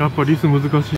やっぱリス難しい。